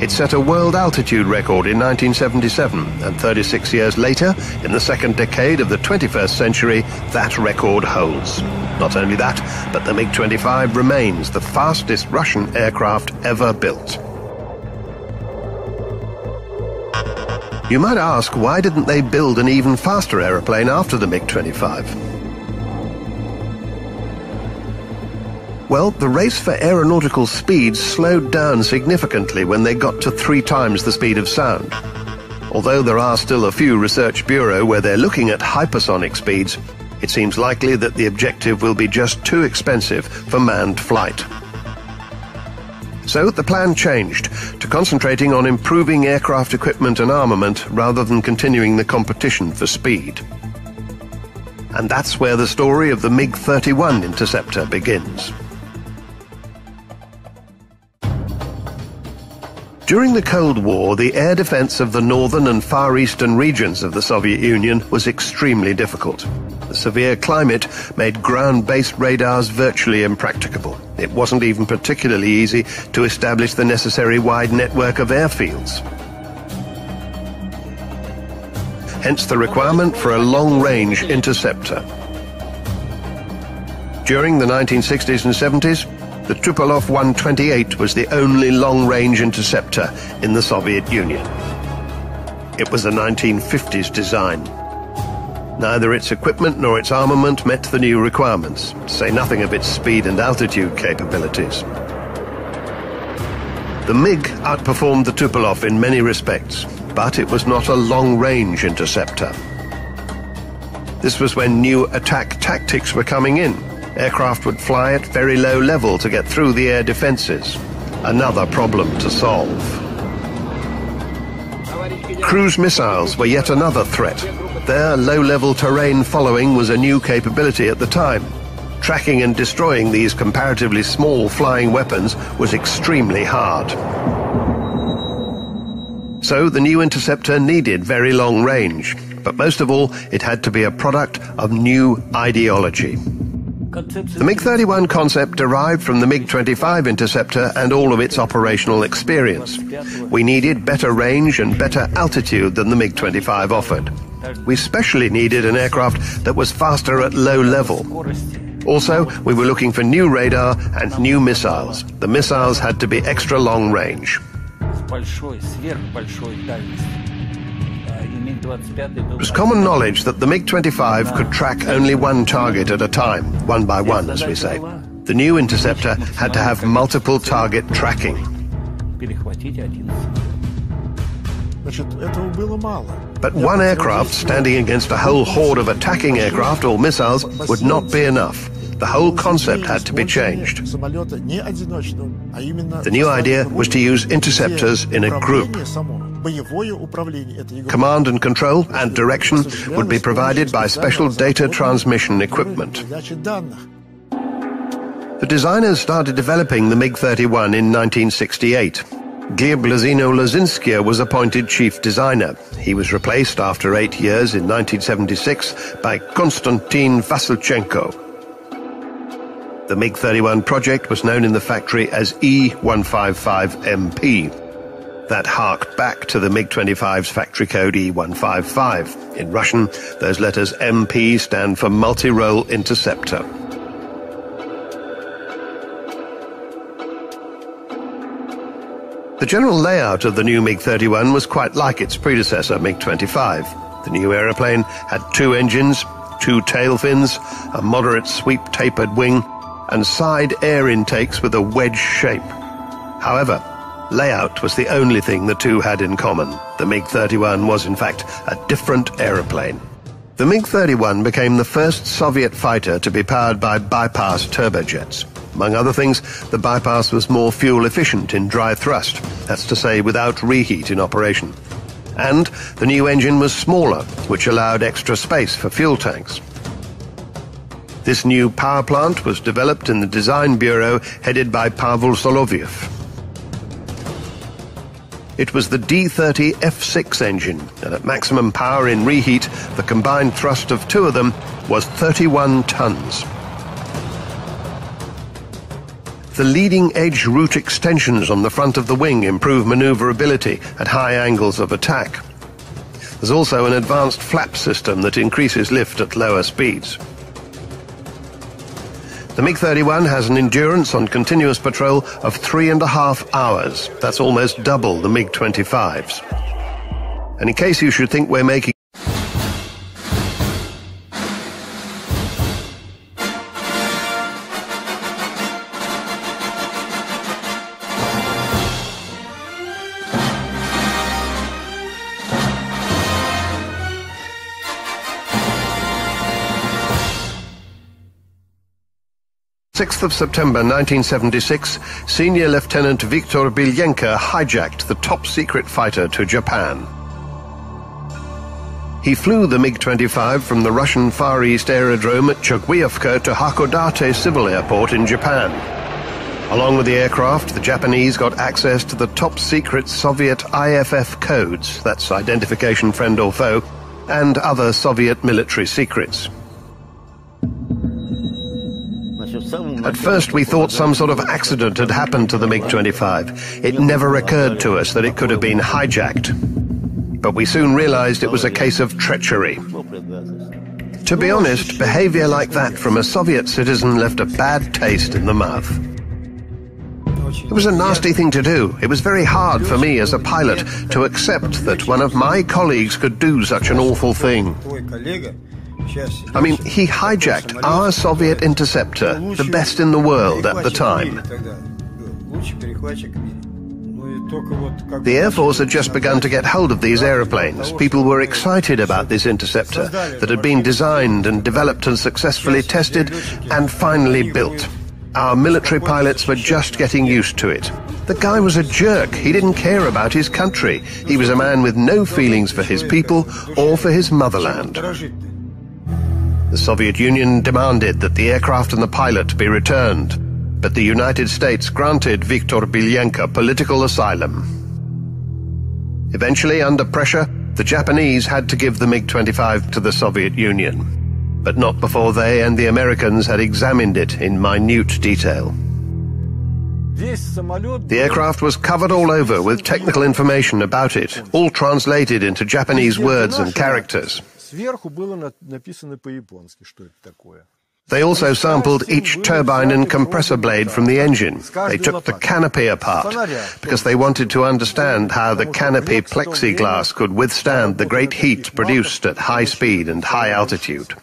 Speaker 1: It set a world altitude record in 1977, and 36 years later, in the second decade of the 21st century, that record holds. Not only that, but the MiG-25 remains the fastest Russian aircraft ever built. You might ask, why didn't they build an even faster aeroplane after the MiG-25? Well, the race for aeronautical speed slowed down significantly when they got to three times the speed of sound. Although there are still a few research bureaux where they're looking at hypersonic speeds, it seems likely that the objective will be just too expensive for manned flight. So the plan changed to concentrating on improving aircraft equipment and armament rather than continuing the competition for speed. And that's where the story of the MiG-31 interceptor begins. During the Cold War, the air defense of the northern and far eastern regions of the Soviet Union was extremely difficult. The severe climate made ground-based radars virtually impracticable. It wasn't even particularly easy to establish the necessary wide network of airfields. Hence the requirement for a long-range interceptor. During the 1960s and 70s, the Tupolev 128 was the only long-range interceptor in the Soviet Union. It was a 1950s design. Neither its equipment nor its armament met the new requirements, say nothing of its speed and altitude capabilities. The MiG outperformed the Tupolev in many respects, but it was not a long-range interceptor. This was when new attack tactics were coming in, aircraft would fly at very low level to get through the air defenses. Another problem to solve. Cruise missiles were yet another threat. Their low-level terrain following was a new capability at the time. Tracking and destroying these comparatively small flying weapons was extremely hard. So the new interceptor needed very long range, but most of all, it had to be a product of new ideology. The MiG-31 concept derived from the MiG-25 interceptor and all of its operational experience. We needed better range and better altitude than the MiG-25 offered. We specially needed an aircraft that was faster at low level. Also, we were looking for new radar and new missiles. The missiles had to be extra long range. It was common knowledge that the MiG-25 could track only one target at a time, one by one, as we say. The new interceptor had to have multiple target tracking. But one aircraft standing against a whole horde of attacking aircraft or missiles would not be enough. The whole concept had to be changed. The new idea was to use interceptors in a group. Command and control and direction would be provided by special data transmission equipment. The designers started developing the MiG-31 in 1968. Gleb Lozino was appointed chief designer. He was replaced after eight years in 1976 by Konstantin Vasilchenko. The MiG-31 project was known in the factory as E155MP that harked back to the MiG-25's factory code E155. In Russian, those letters MP stand for Multi-Role Interceptor. The general layout of the new MiG-31 was quite like its predecessor, MiG-25. The new aeroplane had two engines, two tail fins, a moderate sweep tapered wing, and side air intakes with a wedge shape. However, Layout was the only thing the two had in common. The MiG-31 was, in fact, a different aeroplane. The MiG-31 became the first Soviet fighter to be powered by bypass turbojets. Among other things, the bypass was more fuel efficient in dry thrust, that's to say without reheat in operation. And the new engine was smaller, which allowed extra space for fuel tanks. This new power plant was developed in the design bureau headed by Pavel Soloviev. It was the D-30 F6 engine, and at maximum power in reheat, the combined thrust of two of them was 31 tons. The leading-edge root extensions on the front of the wing improve maneuverability at high angles of attack. There's also an advanced flap system that increases lift at lower speeds. The MiG-31 has an endurance on continuous patrol of three and a half hours. That's almost double the MiG-25's. And in case you should think we're making 6th of September 1976, Senior Lieutenant Viktor Belenko hijacked the top-secret fighter to Japan. He flew the MiG-25 from the Russian Far East Aerodrome at Chuguyevka to Hakodate Civil Airport in Japan. Along with the aircraft, the Japanese got access to the top-secret Soviet IFF codes, that's identification friend or foe, and other Soviet military secrets. At first we thought some sort of accident had happened to the MiG-25. It never occurred to us that it could have been hijacked. But we soon realized it was a case of treachery. To be honest, behavior like that from a Soviet citizen left a bad taste in the mouth. It was a nasty thing to do. It was very hard for me as a pilot to accept that one of my colleagues could do such an awful thing. I mean, he hijacked our Soviet interceptor, the best in the world at the time. The Air Force had just begun to get hold of these aeroplanes. People were excited about this interceptor that had been designed and developed and successfully tested and finally built. Our military pilots were just getting used to it. The guy was a jerk. He didn't care about his country. He was a man with no feelings for his people or for his motherland. The Soviet Union demanded that the aircraft and the pilot be returned, but the United States granted Viktor Belenko political asylum. Eventually, under pressure, the Japanese had to give the MiG-25 to the Soviet Union, but not before they and the Americans had examined it in minute detail. The aircraft was covered all over with technical information about it, all translated into Japanese words and characters. Сверху было написано по-японски, что это такое. They also sampled each turbine and compressor blade from the engine. They took the canopy apart because they wanted to understand how the canopy plexiglass could withstand the great heat produced at high speed and high altitude.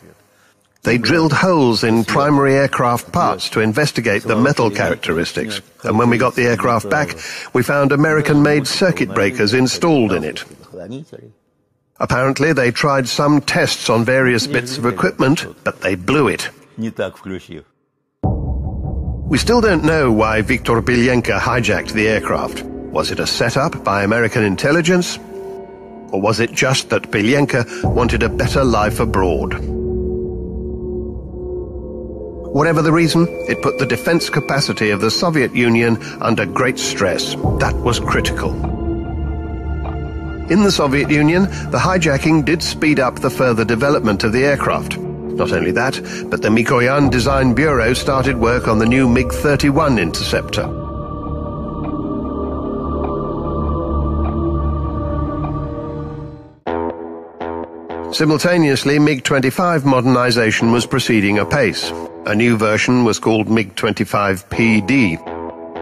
Speaker 1: They drilled holes in primary aircraft parts to investigate the metal characteristics. And when we got the aircraft back, we found American-made circuit breakers installed in it. Apparently, they tried some tests on various bits of equipment, but they blew it. We still don't know why Viktor Belenko hijacked the aircraft. Was it a setup by American intelligence? Or was it just that Belenko wanted a better life abroad? Whatever the reason, it put the defense capacity of the Soviet Union under great stress. That was critical. In the Soviet Union, the hijacking did speed up the further development of the aircraft. Not only that, but the Mikoyan Design Bureau started work on the new MiG-31 interceptor. Simultaneously, MiG-25 modernization was proceeding apace. A new version was called MiG-25 PD,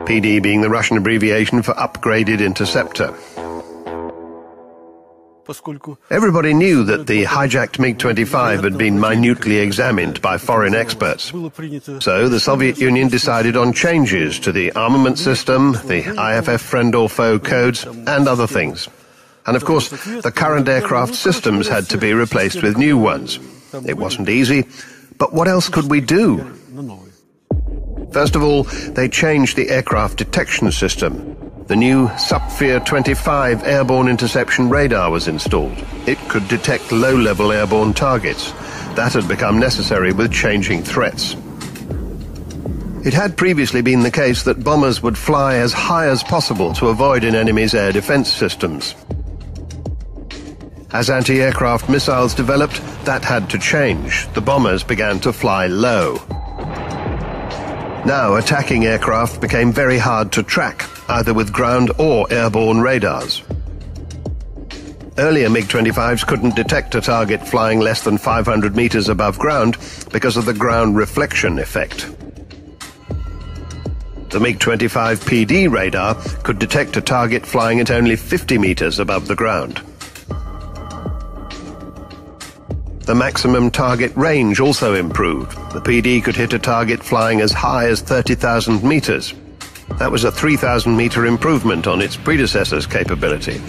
Speaker 1: PD being the Russian abbreviation for Upgraded Interceptor. Everybody knew that the hijacked MiG-25 had been minutely examined by foreign experts. So the Soviet Union decided on changes to the armament system, the IFF friend or foe codes, and other things. And of course, the current aircraft systems had to be replaced with new ones. It wasn't easy, but what else could we do? First of all, they changed the aircraft detection system the new Sapphire 25 airborne interception radar was installed. It could detect low-level airborne targets. That had become necessary with changing threats. It had previously been the case that bombers would fly as high as possible to avoid an enemy's air defense systems. As anti-aircraft missiles developed, that had to change. The bombers began to fly low. Now attacking aircraft became very hard to track, either with ground or airborne radars. Earlier MiG-25s couldn't detect a target flying less than 500 meters above ground because of the ground reflection effect. The MiG-25 PD radar could detect a target flying at only 50 meters above the ground. The maximum target range also improved. The PD could hit a target flying as high as 30,000 meters. That was a 3,000 meter improvement on its predecessor's capability.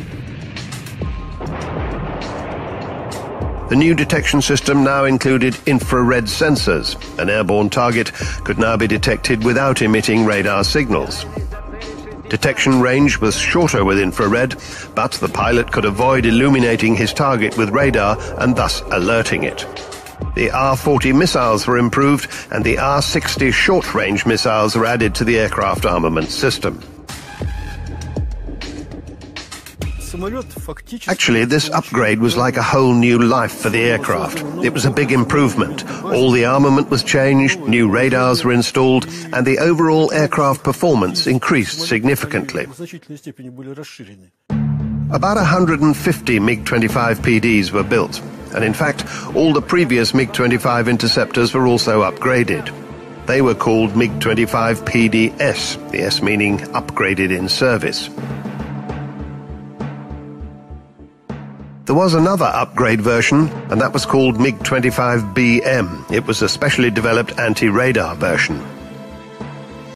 Speaker 1: The new detection system now included infrared sensors. An airborne target could now be detected without emitting radar signals. Detection range was shorter with infrared, but the pilot could avoid illuminating his target with radar and thus alerting it. The R-40 missiles were improved and the R-60 short-range missiles were added to the aircraft armament system. Actually, this upgrade was like a whole new life for the aircraft. It was a big improvement. All the armament was changed, new radars were installed, and the overall aircraft performance increased significantly. About 150 MiG-25 PDs were built, and in fact, all the previous MiG-25 interceptors were also upgraded. They were called MiG-25 PDS, the S meaning upgraded in service. There was another upgrade version, and that was called MiG-25BM. It was a specially developed anti-radar version.